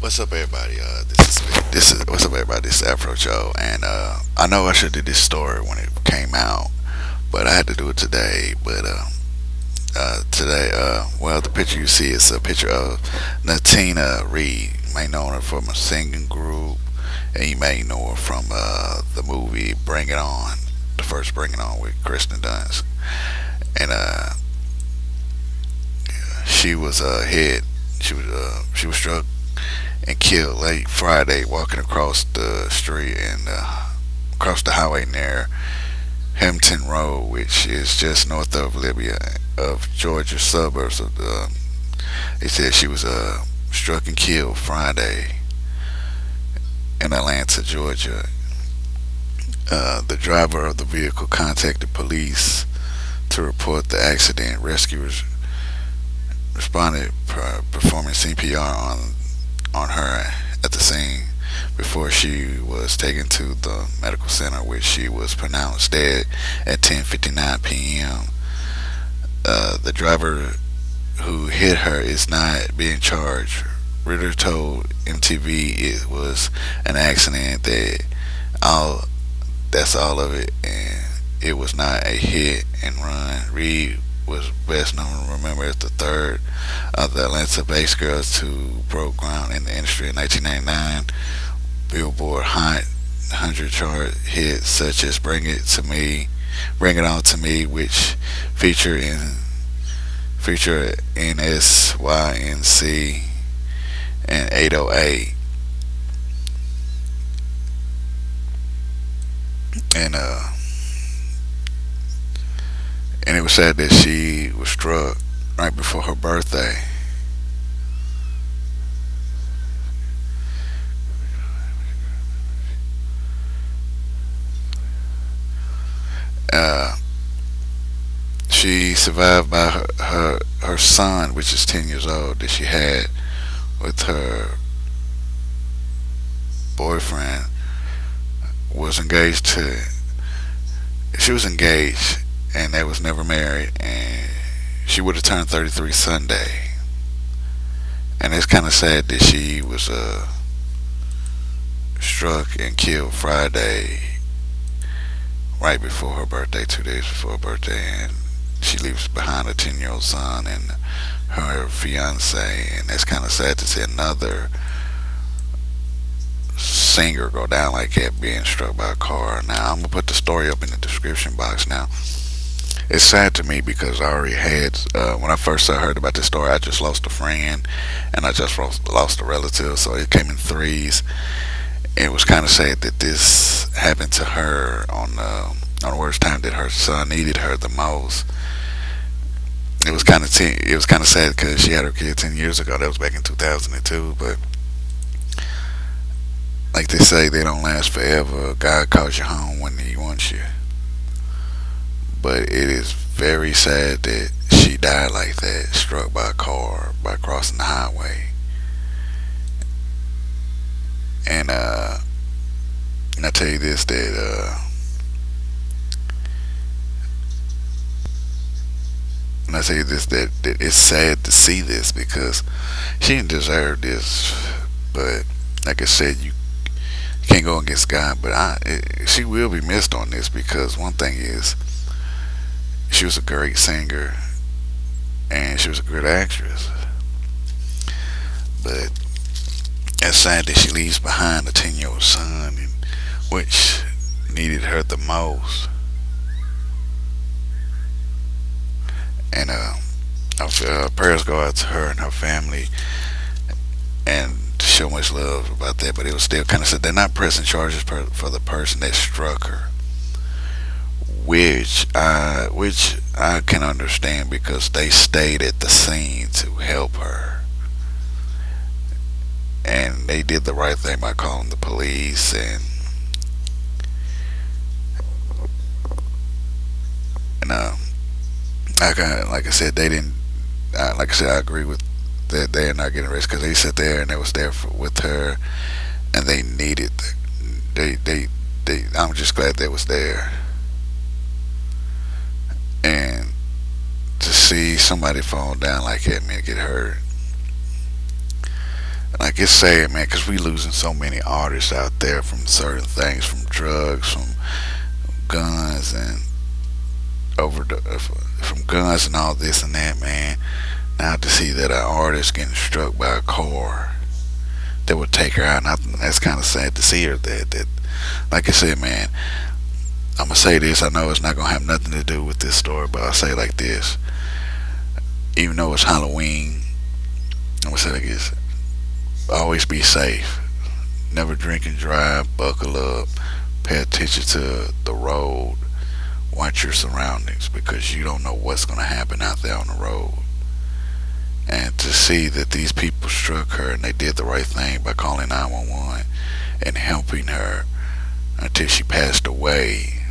What's up, everybody? Uh, this is this is what's up, everybody. This is Afro Joe, and uh, I know I should do this story when it came out, but I had to do it today. But uh, uh, today, uh, well, the picture you see is a picture of Natina Reed. You may know her from a singing group, and you may know her from uh, the movie Bring It On, the first Bring It On with Kristen Dunst, and she was uh, hit. She was she was struck and killed late Friday walking across the street and uh, across the highway near Hampton Road, which is just north of Libya, of Georgia suburbs of the. They said she was uh, struck and killed Friday in Atlanta, Georgia. Uh, the driver of the vehicle contacted police to report the accident. Rescuers responded performing CPR on on her at the scene before she was taken to the medical center, where she was pronounced dead at 10:59 p.m. Uh, the driver who hit her is not being charged. Ritter told MTV it was an accident that all that's all of it and it was not a hit and run. Reed was best known remember as the third of the Atlanta-based girls who broke ground in the industry in 1999. Billboard Hot 100 chart hits such as "Bring It to Me," "Bring It On to Me," which feature in feature NSYNC and 808. And uh and it was said that she was struck right before her birthday. Uh, she survived by her, her her son, which is ten years old, that she had with her boyfriend. Was engaged to. She was engaged and they was never married and she would have turned 33 Sunday. And it's kind of sad that she was uh, struck and killed Friday right before her birthday two days before her birthday and she leaves behind a 10 year old son and her fiance and it's kind of sad to see another singer go down like that being struck by a car. Now I'm gonna put the story up in the description box now it's sad to me because I already had uh, when I first heard about this story. I just lost a friend, and I just lost, a relative, so it came in threes. It was kind of sad that this happened to her on uh, on the worst time that her son needed her the most. It was kind of it was kind of sad because she had her kid ten years ago. That was back in 2002, but like they say, they don't last forever. God calls you home when He wants you but it is very sad that she died like that, struck by a car by crossing the highway. And uh, and I tell you this that uh, and I tell you this that, that it's sad to see this because she didn't deserve this, but like I said, you can't go against God. But I, it, she will be missed on this because one thing is she was a great singer and she was a great actress. But it's sad that she leaves behind a 10 year old son, which needed her the most. And uh, uh, prayers go out to her and her family, and show much love about that. But it was still kind of said they're not pressing charges per, for the person that struck her which I which I can understand because they stayed at the scene to help her, and they did the right thing by calling the police and. And uh, like I, like I said, they didn't. Like I said, I agree with that. They're not getting arrested because they sat there and they was there for, with her, and they needed. They they they. I'm just glad they was there see somebody fall down like that and get hurt like it's sad, man, because we losing so many artists out there from certain things, from drugs, from guns, and over the, uh, from guns and all this and that, man. Now to see that an artist getting struck by a car that would take her out, and I, that's kind of sad to see her. That that, like I said, man, I'm gonna say this. I know it's not gonna have nothing to do with this story, but I'll say it like this. Even though it's Halloween, I'm gonna say like always be safe. Never drink and drive. Buckle up. Pay attention to the road. Watch your surroundings because you don't know what's going to happen out there on the road. And to see that these people struck her and they did the right thing by calling 911 and helping her until she passed away,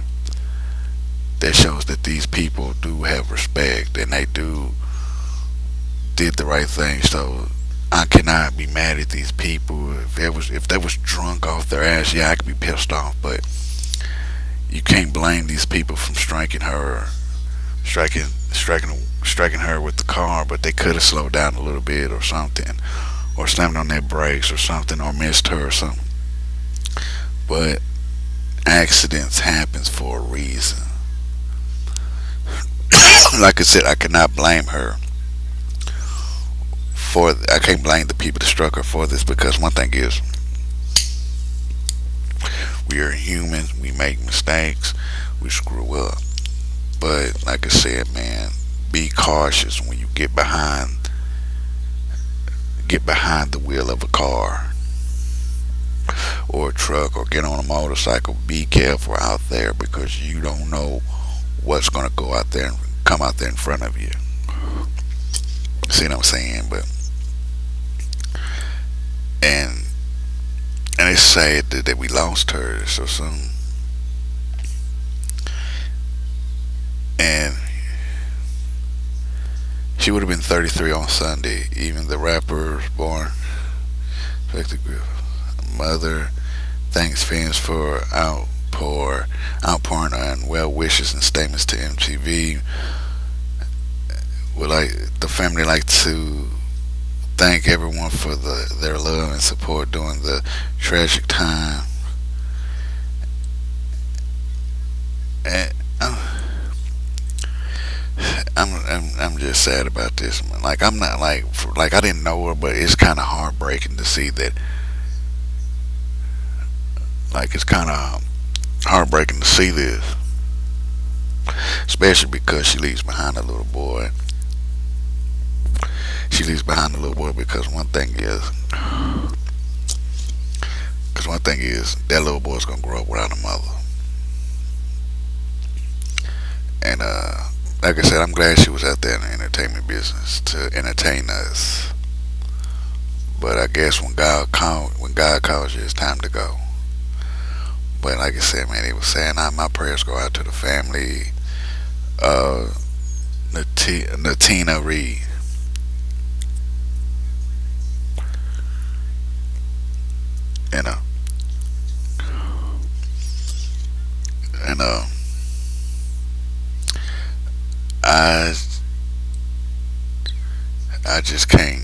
that shows that these people do have respect and they do did the right thing. So I cannot be mad at these people. If they was if they was drunk off their ass, yeah, I could be pissed off. But you can't blame these people from striking her, striking striking striking her with the car. But they could have slowed down a little bit or something, or slammed on their brakes or something, or missed her or something. But accidents happens for a reason. like I said, I cannot blame her for I can't blame the people that struck her for this because one thing is we are humans, we make mistakes, we screw up. But like I said, man, be cautious when you get behind get behind the wheel of a car or a truck or get on a motorcycle. Be careful out there because you don't know what's gonna go out there and come out there in front of you. See what I'm saying? But and and it's sad that, that we lost her so soon. And she would have been 33 on Sunday. Even the rapper born. Mother thanks fans for outpour, outpouring on well wishes and statements to MTV. Would like the family like to thank everyone for the their love and support during the tragic time. And I'm, I'm, I'm, I'm just sad about this. Like I'm not like like I didn't know her, but it's kind of heartbreaking to see that. Like it's kind of heartbreaking to see this, especially because she leaves behind a little boy she leaves behind the little boy because one thing is because one thing is that little boy's gonna grow up without a mother. And uh like I said I'm glad she was out there in the entertainment business to entertain us. But I guess when God call when God calls you it's time to go. But like I said man he was saying I, my prayers go out to the family uh Natina Reed you know and uh I I just can't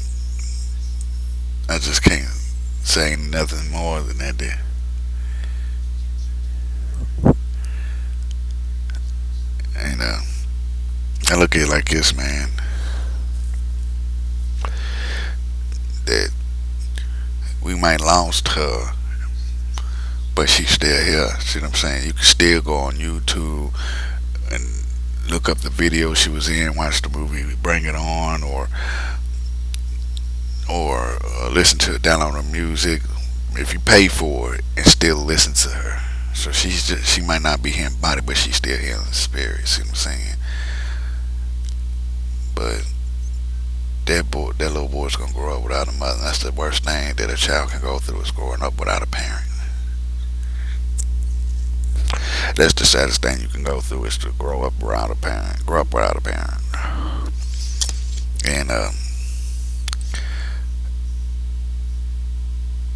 I just can't say nothing more than that there. And uh I look at it like this man might lost her, but she's still here. See what I'm saying? You can still go on YouTube and look up the video she was in, watch the movie, bring it on, or or uh, listen to it, download her music if you pay for it, and still listen to her. So she's just, she might not be here in body, but she's still here in the spirit. See what I'm saying? But that boy, that little boy's gonna grow up without a mother. That's the worst thing that a child can go through is growing up without a parent. That's the saddest thing you can go through is to grow up without a parent. Grow up without a parent. And uh,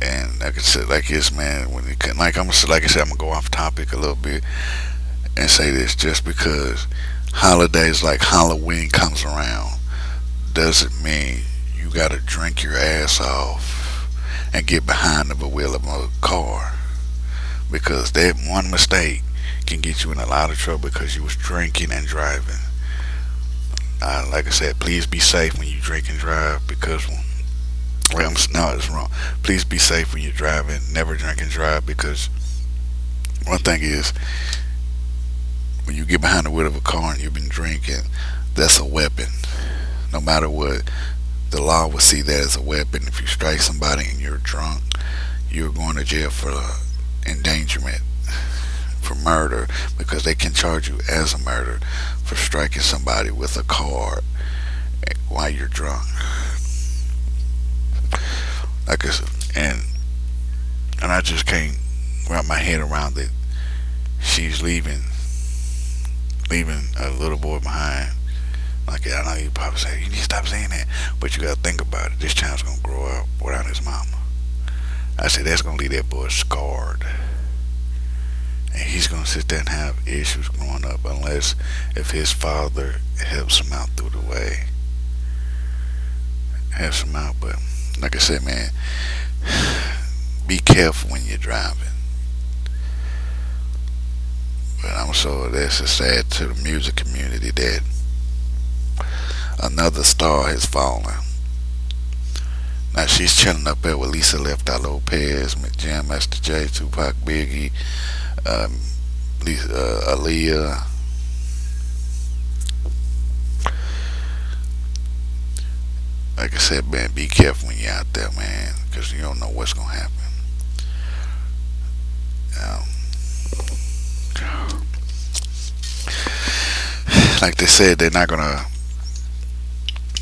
and like I said, like this man, when like I'm like I said, I'm gonna go off topic a little bit and say this just because holidays like Halloween comes around doesn't mean you gotta drink your ass off and get behind the wheel of a car because that one mistake can get you in a lot of trouble because you was drinking and driving. Uh, like I said, please be safe when you drink and drive because well, no, it's wrong. Please be safe when you're driving. Never drink and drive because one thing is when you get behind the wheel of a car and you've been drinking, that's a weapon. No matter what, the law will see that as a weapon. If you strike somebody and you're drunk, you're going to jail for endangerment, for murder, because they can charge you as a murder for striking somebody with a car while you're drunk. Like I said, and and I just can't wrap my head around it. She's leaving, leaving a little boy behind. Like I know you probably say you need to stop saying that, but you gotta think about it. This child's gonna grow up without his mama. I said that's gonna leave that boy scarred, and he's gonna sit there and have issues growing up unless if his father helps him out through the way, helps him out. But like I said, man, be careful when you're driving. But I'm so that's a sad to the music community that another star has fallen. Now she's chilling up there with Lisa Left Eye Lopez, Jam Master Jay, Tupac, Biggie, um, Lisa, uh, Aaliyah. Like I said, man, be careful when you're out there, man, because you don't know what's gonna happen. Um, like they said, they're not gonna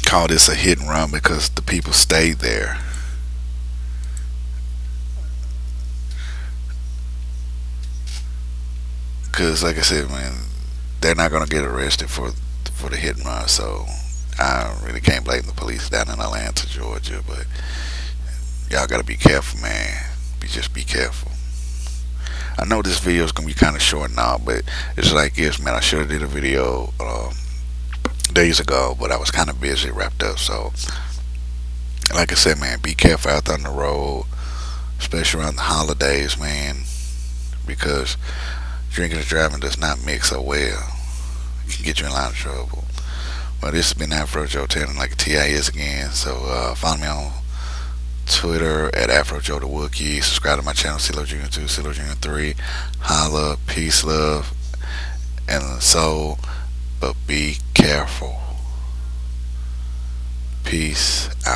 call this a hit and run because the people stayed there. Because, like I said, man, they're not gonna get arrested for for the hit and run. So I really can't blame the police down in Atlanta, Georgia. But y'all gotta be careful, man. Be just be careful. I know this video is gonna be kind of short now, but it's like yes, man. I should have did a video. Um, days ago, but I was kind of busy, wrapped up. So, like I said, man, be careful out there on the road, especially around the holidays, man, because drinking and driving does not mix so well. It can get you in a lot of trouble. Well, this has been Afro Joe telling like TIS again. So, uh, follow me on Twitter at Afro Joe the Wookie. Subscribe to my channel, CeeLo Jr. 2, CeeLo Jr. 3. Holla, peace, love, and soul but be careful. Peace out.